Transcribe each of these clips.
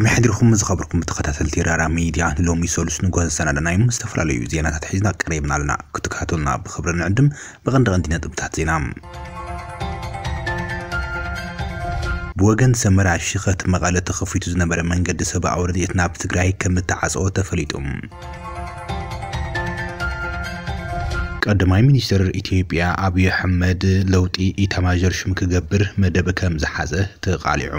ከም ይሕድርኩም ዝኸበርኩም ተኸታተልቲ ራራ ሚድያ ሎሚ ሰሉስ ንጎ ዝሰናደ ናይ ዝተፈላለዩ ዜናታት ሒዝና ቀሪብና ኣለና ክትከታተሉና ብክብሪ ንዕድም ብቐንዲ ቀንዲ ነጥብታት ዜና ብወገን ሰመራ ሽኸት መቐለ ተኸፊቱ ዝነበረ መንገዲ ሰብኣዊ ረድኤት ናብ ትግራይ ከም እተዓፀኦ ተፈሊጡ ቀዳማይ ሚኒስትር ኢትዮጵያ ኣብዪ ኣሕመድ ለውጢ ኢታማዦር ሹም ክገብር መደብ ከም ዝሓዘ ተቃሊዑ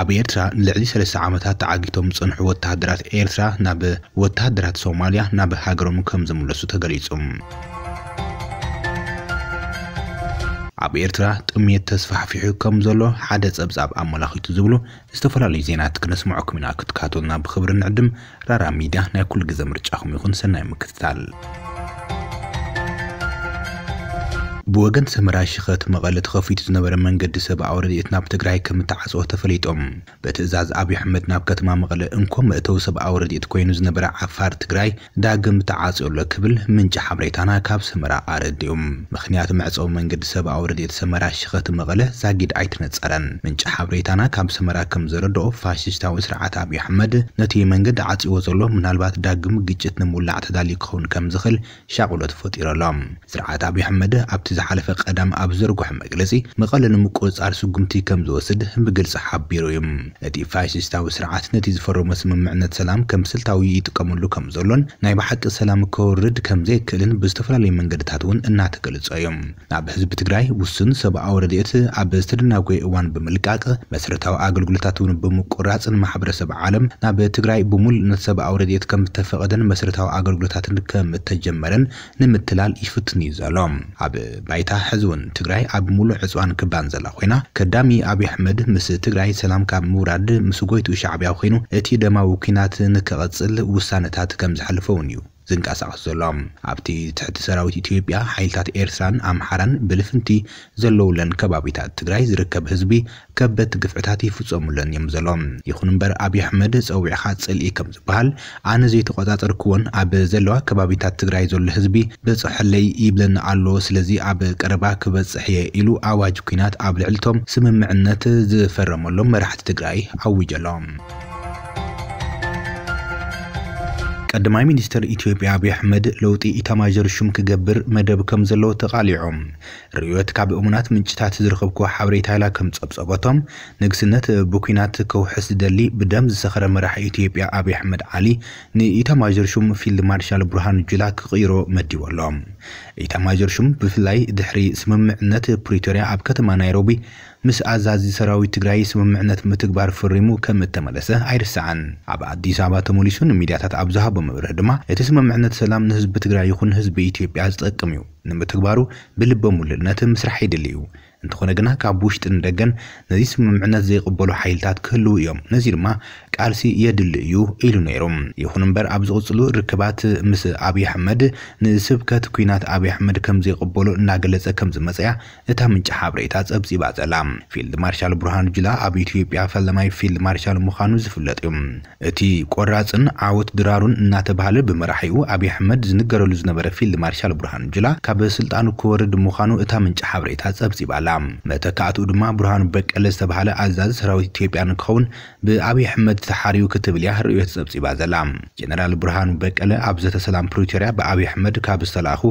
ኣብ ኤርትራ ንልዕሊ ሰለስተ ዓመታት ተዓጊቶም ዝፀንሑ ወተሃደራት ኤርትራ ናብ ወተሃደራት ሶማልያ ናብ ሃገሮም ከም ዝምለሱ ተገሊጹ ኣብ ኤርትራ ጥሜት ተስፋሕፊሑ ከም ዘሎ ሓደ ጸብጻብ ኣመላኺቱ ዝብሉ ዝተፈላለዩ ዜናት ክነስምዐኩም ኢና ክትካተሉና ብክብሪ ንዕድም ራራ ሚድያ ናይ ኩሉ ግዜ ምርጫኹም ይኹን ሰናይ ምክትታል ብወገን ሰመራ ሽኸት መቐለ ተኸፊቱ ዝነበረ መንገዲ ሰብኣዊ ረድኤት ናብ ትግራይ ከም እተዓፅኦ ተፈሊጦም። ብትእዛዝ ኣብዪ ኣሕመድ ናብ ከተማ መቐለ እንኮ መእተዊ ሰብኣዊ ረድኤት ኮይኑ ዝነበረ ዓፋር ትግራይ ዳግም ተዓፅዮ ክብል ምንጪ ሓበሬታና ካብ ሰመራ ኣረዲኦም ምክንያቱ መዕፀዊ መንገዲ ሰብኣዊ ረድኤት ሰመራ ሽኸት መቐለ ዛጊድ ኣይትነፀረን ምንጪ ሓበሬታና ካብ ሰመራ ከም ዘረድኦ ፋሽስታዊ ስርዓት ኣብዪ ኣሕመድ ነቲ መንገዲ ዓፅዎ ዘሎ ምናልባት ዳግም ግጭት ንምውላዕ ተዳልዩ ክኸውን ከም ዝኽእል ሻቅሎ ተፈጢሮሎም ስርዓት ኣብዪ ኣሕመድ ኣብቲ ዝሓለፈ ቀዳም ኣብ ዘርጉሕ መግለፂ መቐለ ንምቁፅፃር ስጉምቲ ከም ዝወስድ ብግልፂ ሓቢሩ እዩ። እቲ ፋሽስታዊ ስርዓት ነቲ ዝፈረመ ስምምዕነት ሰላም ከም ስልታዊ ይጥቀመሉ ከም ዘሎን ናይ ብሓቂ ሰላም ከወርድ ከም ዘይክእልን ብዝተፈላለዩ መንገድታት እውን እናተገለፀ እዮም ናብ ህዝቢ ትግራይ ውሱን ሰብኣዊ ረድኤት ኣብ ዝተደናጎየ እዋን ብምልቃቅ መሰረታዊ ኣገልግሎታት እውን ብምቁራፅን ማሕበረሰብ ዓለም ናብ ትግራይ ብሙሉእነት ሰብኣዊ ረድኤት ከም ዝተፈቐደን መሰረታዊ ኣገልግሎታትን ከም እተጀመረን ንምትላል ይፍትን እዩ ዘሎ። ኣብ ባይታ ሕዚ ትግራይ ኣብ ሙሉእ ዕፅዋን ክባን ዘላ ኮይና ከዳሚ ኣብዪ ኣሕመድ ምስ ትግራይ ሰላም ካብ ምውራድ ምስ ጎይቱ ሻዕብያ ኮይኑ እቲ ደማዊ ኩናት ንክቐፅል ውሳነታት ከም ዝሓልፈ እውን እዩ ዝንቀሳቐስ ዘሎም ኣብቲ ትሕቲ ሰራዊት ኢትዮጵያ ሓይልታት ኤርትራን ኣምሓራን ብልፍንቲ ዘለውለን ከባቢታት ትግራይ ዝርከብ ህዝቢ ከበድቲ ግፍዕታት ይፍፀሙለን እዮም ዘሎም ይኹን እምበር ኣብዪ ኣሕመድ ፀዊዕኻ ፅልኢ ከም ዝበሃል ኣነ ዘይተቆፃፀርክዎን ኣብ ዘለዋ ከባቢታት ትግራይ ዘሎ ህዝቢ በፅሐለይ ይብለኒ ኣሎ። ስለዚ ኣብ ቀረባ ክበፅሕ እየ ኢሉ ኣዋጅ ኩናት ኣብ ልዕልቶም ስምምዕነት ዝፈረመሎም መራሕቲ ትግራይ ኣውጀሎም ቀዳማይ ሚኒስትር ኢትዮጵያ ኣብዪ ኣሕመድ ለውጢ ኢታማዦር ሹም ክገብር መደብ ከም ዘለዎ ተቃሊዖም። ርዮት ካብ እሙናት ምንጭታት ዝረኸብክዎ ሓበሬታ ኢላ ከም ፀብፀበቶም ንግስነት ብኩናት ከውሕስ ዝደሊ ብደም ዝሰኸረ መራሒ ኢትዮጵያ ኣብዪ ኣሕመድ ዓሊ ንኢታማዦር ሹም ፊልድ ማርሻል ብርሃኑ ጁላ ክቕይሮ መዲቦሎም ኢታማዦር ሹም ብፍላይ ድሕሪ ስምምዕነት ፕሪቶርያ ኣብ ከተማ ናይሮቢ ምስ ኣዛዚ ሰራዊት ትግራይ ስምምዕነት ምትግባር ፈሪሙ ከም እተመለሰ ኣይርስዓን። ኣብ ኣዲስ ኣበባ ተመሊሱ ንሚድያታት ኣብ ዝሃቦ መብርህ ድማ እቲ ስምምዕነት ሰላም ንህዝቢ ትግራይ ይኹን ህዝቢ ኢትዮጵያ ዝጠቅም እዩ። ንምትግባሩ ብልበ ሙሉእነት ምስራሕ ይድሊ እዩ። እንተኾነ ግና ካብ ውሽጢ ንደገን ነዚ ስምምዕነት ዘይቕበሉ ሓይልታት ክህልው እዮም። ነዚ ድማ ቃልሲ የድሊ እዩ ኢሉ ነይሮም ይኹን እምበር ኣብ ዝቕፅሉ ርክባት ምስ ኣብዪ ኣሕመድ ንስብከት ኩናት ኣብዪ ኣሕመድ ከም ዘይቕበሉ እናገለፀ ከም ዝመፅያ እታ ምንጪ ሓበሬታ ፀብፂባ ዘላ ፊልድ ማርሻል ብርሃኑ ጁላ ኣብ ኢትዮጵያ ፈለማይ ፊልድ ማርሻል ምዃኑ ዝፍለጥ እዩ። እቲ ቆራፅን ዓወት ድራሩን እናተባሃለ ብመራሒኡ ኣብዪ ኣሕመድ ዝንገረሉ ዝነበረ ፊልድ ማርሻል ብርሃኑ ጁላ ካብ ስልጣኑ ክወርድ ምዃኑ እታ ምንጪ ሓበሬታ ፀብፂባ ኣላ መተካእትኡ ድማ ብርሃኑ በቀለ ዝተባሃለ ኣዛዚ ሰራዊት ኢትዮጵያ ንክኸውን ብኣብዪ ኣሕመድ ተሓርዩ ክትብል እያ ርእዮት ፀብፂባ ዘላ። ጀነራል ብርሃኑ በቀለ ኣብ ዘተ ሰላም ፕሪቶርያ ብኣብዪ ኣሕመድ ካብ ዝተላእኹ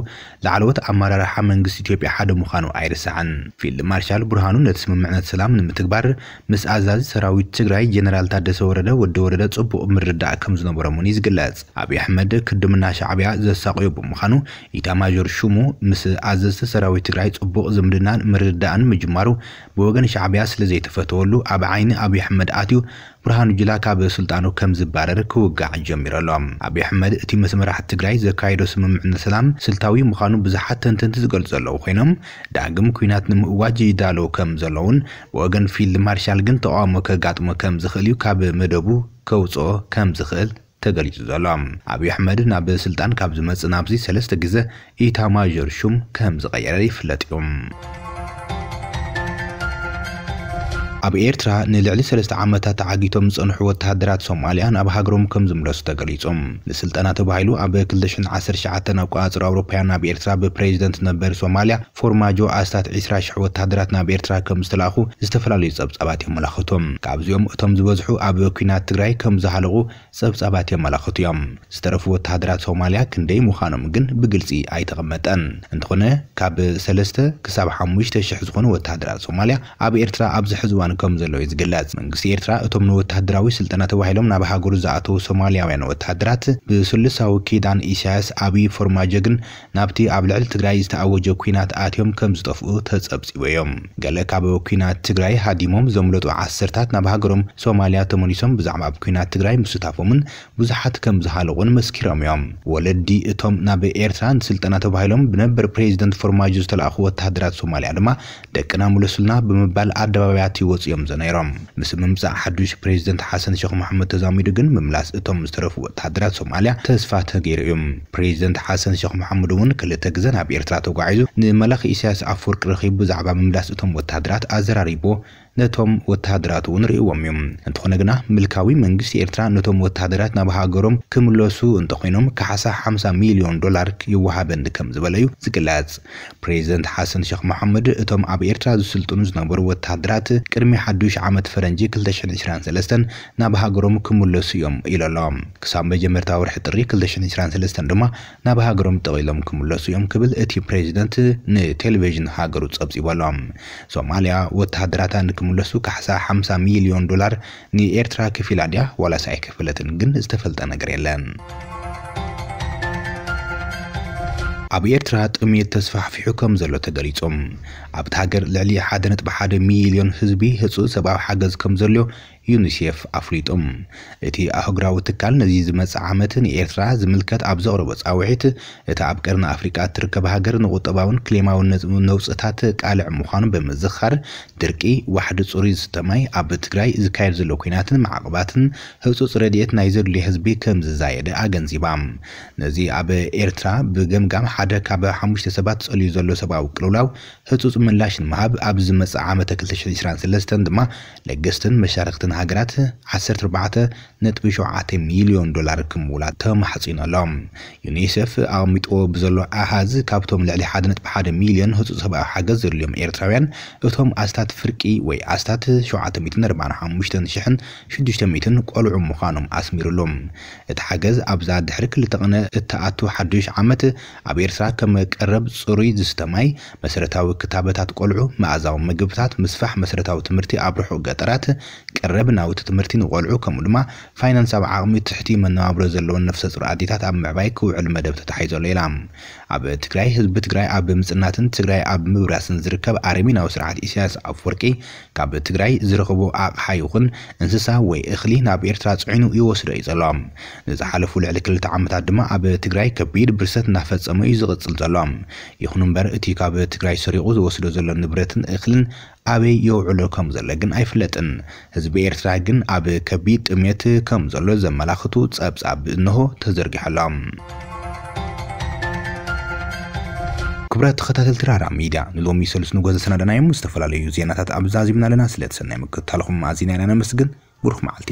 ላዕለዎት ኣመራርሓ መንግስቲ ኢትዮጵያ ሓደ ምዃኑ ኣይርስዓን ፊልድ ማርሻል ብርሃኑ ነቲ ስምምዕነት ሰላም ንምትግባር ምስ ኣዛዚ ሰራዊት ትግራይ ጀነራል ታደሰ ወረደ ወዲ ወረደ ፅቡቅ ምርዳእ ከም ዝነበሮም እውን ይዝግለጽ ኣብዪ ኣሕመድ ክድምና ሻዕብያ ዘሳቅዮ ብምዃኑ ኢታማዦር ሹሙ ምስ ኣዘዝቲ ሰራዊት ትግራይ ፅቡቅ ዝምድናን ምርዳእን ምጅማሩ ብወገን ሻዕብያ ስለ ዘይተፈተወሉ ኣብ ዓይኒ ኣብዪ ኣሕመድ ኣትዩ ብርሃኑ ጁላ ካብ ስልጣኑ ከም ዝባረር ክውጋዕ ጀሚሩ ኣሎ ኣብዪ ኣሕመድ እቲ ምስ ትግራይ ዘካየዶ ስምምዕነት ሰላም ስልታዊ ምዃኑ ብዙሓት ተንተንቲ ዝገልጹ ዘለዉ ኮይኖም ዳግም ኩናት ንምእዋጅ ይዳለዉ ከም ዘለውን ብወገን ፊልድ ማርሻል ግን ተቃውሞ ከጋጥሞ ከም ዝኽእል እዩ ካብ መደቡ ከውፅኦ ከም ዝኽእል ተገሊጹ ዘሎ። ኣብዪ ኣሕመድ ናብ ስልጣን ካብ ዝመፅእ ናብዚ ሰለስተ ግዜ ኢታማዦር ሹም ከም ዝቐየረ ይፍለጥ እዩ ኣብ ኤርትራ ንልዕሊ ሰለስተ ዓመታት ተዓጊቶም ዝፀንሑ ወተሃደራት ሶማልያ ናብ ሃገሮም ከም ዝምለሱ ተገሊፆም ንስልጠና ተባሂሉ ኣብ 2019 ኣቆፃፅራ ኣውሮፓውያን ናብ ኤርትራ ብፕሬዚደንት ነበር ሶማልያ ፎርማጆ ኣስታት 20 ሽሕ ወተሃደራት ናብ ኤርትራ ከም ዝተላኹ ዝተፈላለዩ ፀብፃባት የመላኽቶም ካብዚኦም እቶም ዝበዝሑ ኣብ ኩናት ትግራይ ከም ዝሃለቑ ፀብፃባት የመላኽቱ እዮም። ዝተረፉ ወተሃደራት ሶማልያ ክንደይ ምዃኖም ግን ብግልፂ ኣይተቐመጠን። እንተኾነ ካብ 3 ክሳብ 5 ሽሕ ዝኾኑ ወተሃደራት ሶማልያ ኣብ ኤርትራ ኣብዚ ሕዚ እዋን ከም ዘሎ እዩ ዝግለጽ መንግስቲ ኤርትራ እቶም ንወተሃደራዊ ስልጠና ተባሂሎም ናብ ሃገሩ ዝኣተዉ ሶማልያውያን ወተሃደራት ብስሉሳዊ ኪዳን ኢሳያስ ኣብዪ ፎርማጆ ግን ናብቲ ኣብ ልዕሊ ትግራይ ዝተኣወጀ ኩናት ኣትዮም ከም ዝጠፍኡ ተጸብጺቦ እዮም ገለ ካብ ኩናት ትግራይ ሃዲሞም ዘምለጡ ዓሰርታት ናብ ሃገሮም ሶማልያ ተመሊሶም ብዛዕባ ኣብ ኩናት ትግራይ ምስታፎምን ብዙሓት ከም ዝሃለቑን መስኪሮም እዮም። ወለዲ እቶም ናብ ኤርትራ ንስልጠና ተባሂሎም ብነበር ፕሬዚደንት ፎርማጆ ዝተለኣኹ ወተሃደራት ሶማልያ ድማ ደቅና ምለሱልና ብምባል ኣደባባያት ይወፁ እዮም ዘነይሮም ምስ ምምፃእ ሓዱሽ ፕሬዚደንት ሓሰን ሼክ መሓመድ ተዛሚዱ ግን ምምላስ እቶም ዝተረፉ ወተሃደራት ሶማልያ ተስፋ ተገይሩ እዩ ፕሬዚደንት ሓሰን ሼክ መሓመድ እውን ክልተ ግዜ ናብ ኤርትራ ተጓዒዙ ንመላኺ ኢሳያስ ኣፈወርቂ ረኺቡ ብዛዕባ ምምላስ እቶም ወተሃደራት ኣዘራሪቦ ነቶም ወተሃደራት እውን ርእዎም እዮም። እንተኾነ ግና ምልካዊ መንግስቲ ኤርትራ ነቶም ወተሃደራት ናብ ሃገሮም ክምለሱ እንተኮይኖም ካሓሳ 50 ሚልዮን ዶላር ይወሃበኒ ከም ዝበለ እዩ ዝግለጽ። ፕሬዚደንት ሓሰን ሼክ መሓመድ እቶም ኣብ ኤርትራ ዝስልጥኑ ዝነበሩ ወተሃደራት ቅድሚ ሓዱሽ ዓመት ፈረንጂ 2023 ናብ ሃገሮም ክምለሱ እዮም ኢሉ ኣሎ ክሳብ መጀመርታ ወርሒ ጥሪ 2023 ድማ ናብ ሃገሮም ጠቂሎም ክምለሱ እዮም ክብል እቲ ፕሬዚደንት ንቴሌቭዥን ሃገሩ ጸብፂቦ ኣሎ ሶማልያ ወተሃደራታ ንክምለሱ ካሕሳ 50 ሚልዮን ዶላር ንኤርትራ ክፊላ ድያ ዋላስ ኣይከፈለትን ግን ዝተፈልጠ ነገር የለን ኣብ ኤርትራ ጥሜት ተስፋሕፊሑ ከም ዘሎ ተገሊፆም ኣብቲ ሃገር ልዕሊ 1.1 ሚልዮን ህዝቢ ህፁፅ ሰብኣዊ ሓገዝ ከም ዘሎ ዩኒሴፍ ኣፍሊጦም እቲ ኣህጉራዊ ትካል ነዚ ዝመፅእ ዓመት ንኤርትራ ዝምልከት ኣብ ዘቕረቦ ፃውዒት እቲ ኣብ ቀርኒ ኣፍሪቃ እትርከብ ሃገር ንቁጠባውን ክሌማውን ነውፅታት ቃልዕ ምዃኑ ብምዝኻር ድርቂ ዋሕዲ ፅሩይ ዝተማይ ኣብ ትግራይ ዝካየድ ዘሎ ኩናትን ማዕቕባትን ህፁፅ ረድኤት ናይ ዘድልዮ ህዝቢ ከም ዝዛየደ ኣገንዚባ። ነዚ ኣብ ኤርትራ ብገምጋም ሓደ ካብ ሓሙሽተ ሰባት ፀልዩ ዘሎ ሰብኣዊ ቅልውላው ህፁፅ ምላሽ ንምሃብ ኣብ ዝመፅእ ዓመተ 2023 ድማ ለገስትን መሻርክትን ሃገራት 14.7 ሚልዮን ዶላር ክምውላ ተማሕፂኖሎም ዩኒሴፍ ኣቐሚጥዎ ብዘሎ ኣሃዝ ካብቶም ልዕሊ 1.1 ሚልዮን ህፁፅ ሰብኣዊ ሓገዝ ዘድልዮም ኤርትራውያን እቶም ኣስታት ፍርቂ ወይ ኣስታት 745,600 ቆልዑ ምዃኖም ኣስሚሩሎም። እቲ ሓገዝ ኣብዛ ድሕሪ ክልተ ቅነ እተኣቱ ሓዱሽ ዓመት ኣብ ኤርትራ ከም ቀረብ ፅሩይ ዝስተ ማይ መሰረታዊ ክታበታት ቆልዑ መኣዛዊ ምግብታት ምስፋሕ መሰረታዊ ትምህርቲ ኣብ ርሑቕ ገጠራት ቀረብ ናውቲ ትምህርቲ ንቆልዑ ከምኡ ድማ ፋይናንሳዊ ዓቕሚ ትሕቲ መነባብሮ ዘለዎን ነፍሰ ፁር ኣዴታት ኣብ ምዕባይ ክውዕል መደብ ተታሒዘሉ ኢላ ኣብ ትግራይ ህዝቢ ትግራይ ኣብ ምፅናትን ትግራይ ኣብ ምብራስን ዝርከብ ኣረሚናዊ ስርዓት ኢሳያስ ኣፈወርቂ ካብ ትግራይ ዝረኽቦ ኣቕሓ ይኹን እንስሳ ወይ እኽሊ ናብ ኤርትራ ፅዒኑ ይወስዶ እዩ ዘሎ። ንዝሓለፉ ልዕሊ ክልተ ዓመታት ድማ ኣብ ትግራይ ከቢድ ብርሰት እናፈፀመ እዩ ዝቕፅል ዘሎ። ይኹን እምበር እቲ ካብ ትግራይ ሰሪቑ ዝወስዶ ዘሎ ንብረትን እኽልን ኣበይ የውዕሎ ከም ዘሎ ግን ኣይፍለጥን። ህዝቢ ኤርትራ ግን ኣብ ከቢድ ጥሜት ከም ዘሎ ዘመላኽቱ ፀብጻብ እንሆ ተዘርጊሖሎም ክቡራት ተኸታተልቲ ራራ ሚድያ ንሎሚ ሰሉስ ንጎዘ ሰናደናዮም ዝተፈላለዩ ዜናታት ኣብዛዚብና ኣለና ስለ ተሰናይ ምክትታልኹም ኣዚና ኢና ነመስግን ብሩኽ መዓልቲ